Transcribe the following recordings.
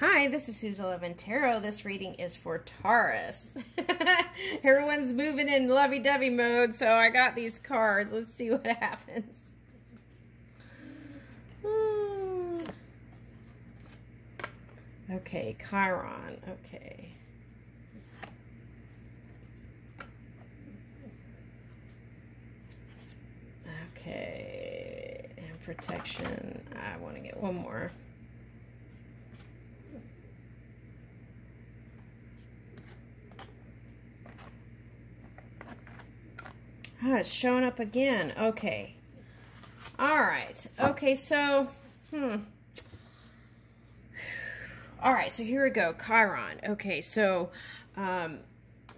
Hi, this is 11 Tarot. This reading is for Taurus. Everyone's moving in lovey-dovey mode, so I got these cards. Let's see what happens. Okay, Chiron. Okay. Okay, and protection. I want to get one more. Oh, it's showing up again. Okay. All right. Okay, so, hmm. All right, so here we go. Chiron. Okay, so um,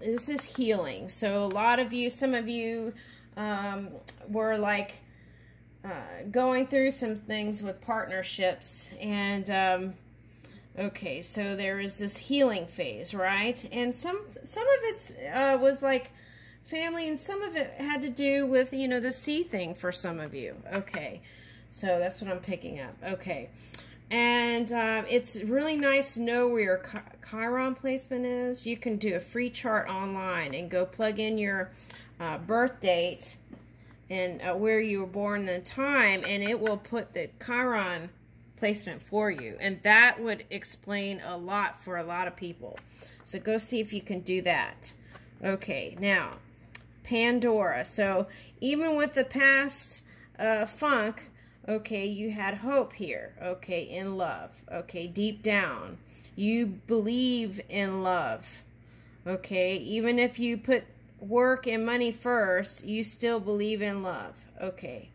this is healing. So a lot of you, some of you um, were like uh, going through some things with partnerships and um, okay so there is this healing phase right and some some of it uh, was like family and some of it had to do with you know the C thing for some of you okay so that's what I'm picking up okay and uh, it's really nice to know where your Chiron placement is. You can do a free chart online and go plug in your uh, birth date and uh, where you were born the time, and it will put the Chiron placement for you. And that would explain a lot for a lot of people. So go see if you can do that. Okay, now, Pandora. So even with the past uh, funk, okay, you had hope here, okay, in love, okay, deep down. You believe in love, okay, even if you put work and money first, you still believe in love. Okay.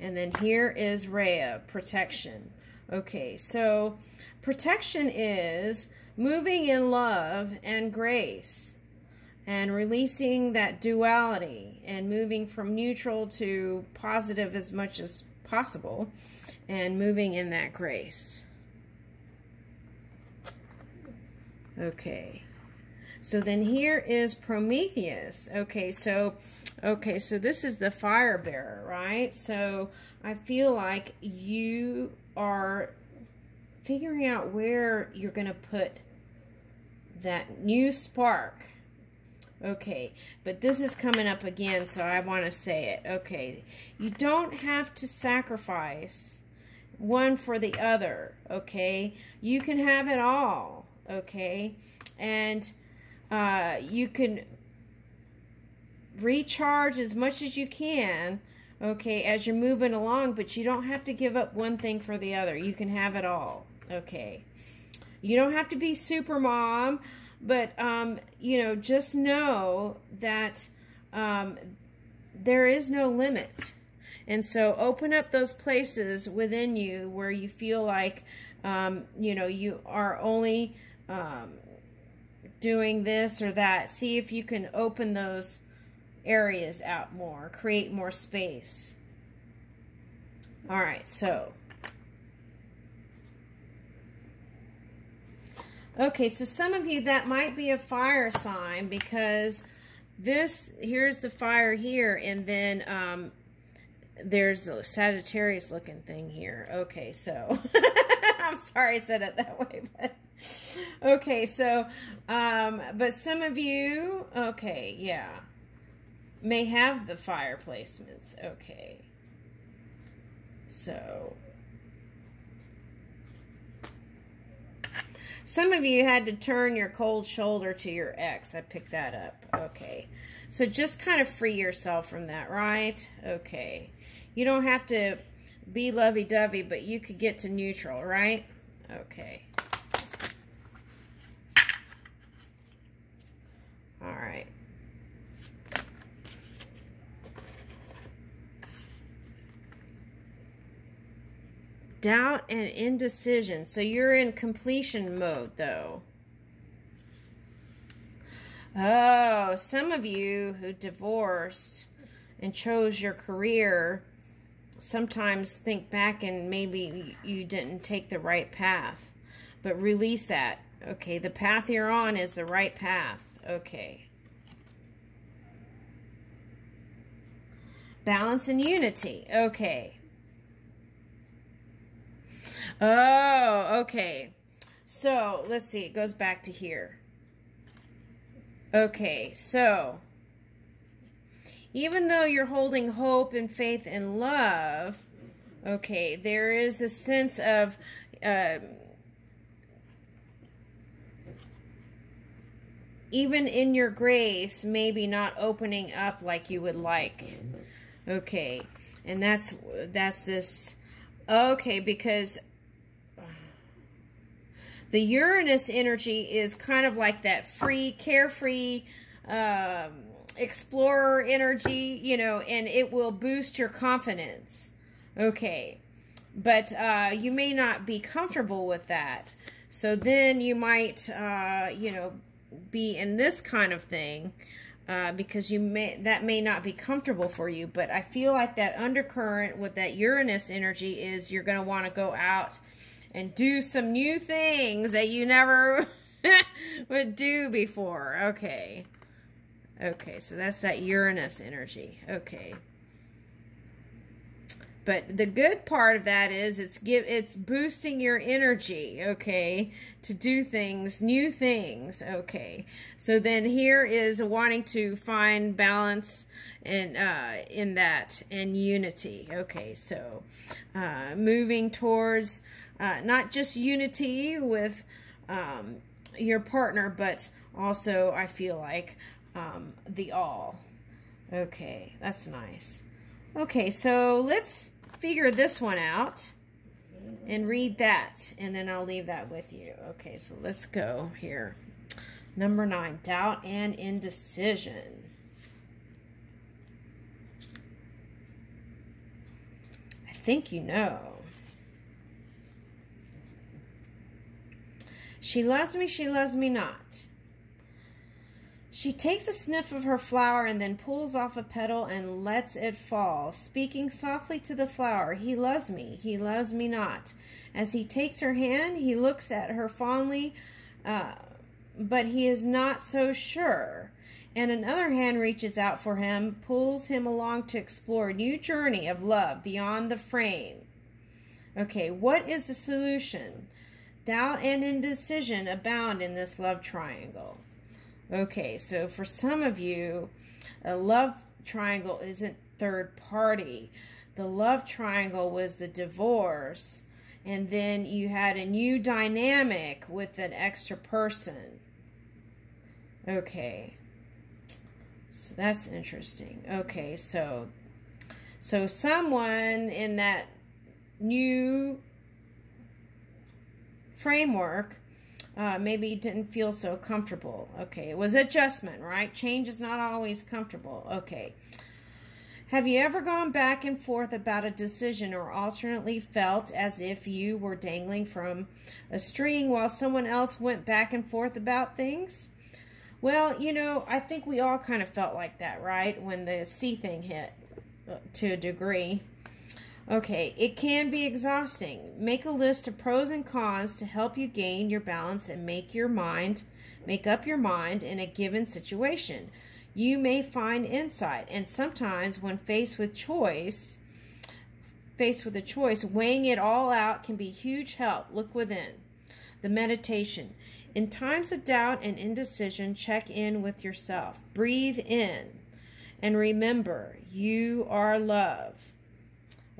And then here is Rhea, protection. Okay, so protection is moving in love and grace and releasing that duality and moving from neutral to positive as much as possible and moving in that grace. Okay. So then here is Prometheus. Okay, so okay, so this is the fire bearer, right? So I feel like you are figuring out where you're going to put that new spark. Okay, but this is coming up again, so I want to say it. Okay, you don't have to sacrifice one for the other, okay? You can have it all, okay? And uh, you can recharge as much as you can, okay, as you're moving along, but you don't have to give up one thing for the other. You can have it all, okay. You don't have to be super mom, but, um, you know, just know that um, there is no limit. And so open up those places within you where you feel like, um, you know, you are only um, doing this or that. See if you can open those areas out more, create more space. All right, so. Okay, so some of you, that might be a fire sign because this, here's the fire here, and then um, there's a Sagittarius looking thing here. Okay, so I'm sorry I said it that way, but okay, so, um, but some of you, okay, yeah, may have the fire placements. Okay. So, some of you had to turn your cold shoulder to your ex. I picked that up. Okay. So just kind of free yourself from that, right? Okay. You don't have to be lovey-dovey, but you could get to neutral, right? Okay. All right. Doubt and indecision. So you're in completion mode, though. Oh, some of you who divorced and chose your career sometimes think back and maybe you didn't take the right path. But release that. Okay, the path you're on is the right path. Okay. Balance and unity. Okay. Oh, okay. So let's see, it goes back to here. Okay, so even though you're holding hope and faith and love, okay, there is a sense of uh, even in your grace, maybe not opening up like you would like. Okay, and that's that's this. Okay, because the Uranus energy is kind of like that free, carefree, um, explorer energy, you know, and it will boost your confidence. Okay. But uh, you may not be comfortable with that. So then you might, uh, you know, be in this kind of thing uh, because you may that may not be comfortable for you. But I feel like that undercurrent with that Uranus energy is you're going to want to go out and do some new things that you never would do before. Okay. Okay, so that's that Uranus energy. Okay. But the good part of that is it's give it's boosting your energy, okay, to do things, new things, okay. So then here is wanting to find balance and uh, in that and unity, okay. So uh, moving towards uh, not just unity with um, your partner, but also I feel like um, the all. Okay, that's nice. Okay, so let's figure this one out and read that, and then I'll leave that with you. Okay, so let's go here. Number nine, doubt and indecision. I think you know. She loves me, she loves me not. She takes a sniff of her flower and then pulls off a petal and lets it fall, speaking softly to the flower, He loves me, he loves me not. As he takes her hand, he looks at her fondly, uh, but he is not so sure. And another hand reaches out for him, pulls him along to explore a new journey of love beyond the frame. Okay, what is the solution? Doubt and indecision abound in this love triangle. Okay, so for some of you, a love triangle isn't third party. The love triangle was the divorce, and then you had a new dynamic with an extra person. Okay. So that's interesting. Okay, so so someone in that new framework uh, maybe didn't feel so comfortable. Okay, it was adjustment, right? Change is not always comfortable. Okay. Have you ever gone back and forth about a decision or alternately felt as if you were dangling from a string while someone else went back and forth about things? Well, you know, I think we all kind of felt like that, right? When the C thing hit uh, to a degree. Okay, it can be exhausting. Make a list of pros and cons to help you gain your balance and make your mind, make up your mind in a given situation. You may find insight, and sometimes when faced with choice, faced with a choice, weighing it all out can be huge help. Look within. The meditation. In times of doubt and indecision, check in with yourself. Breathe in and remember you are love.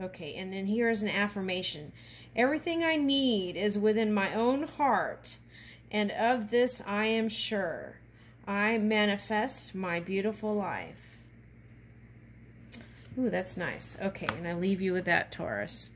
Okay, and then here is an affirmation. Everything I need is within my own heart, and of this I am sure. I manifest my beautiful life. Ooh, that's nice. Okay, and I leave you with that, Taurus.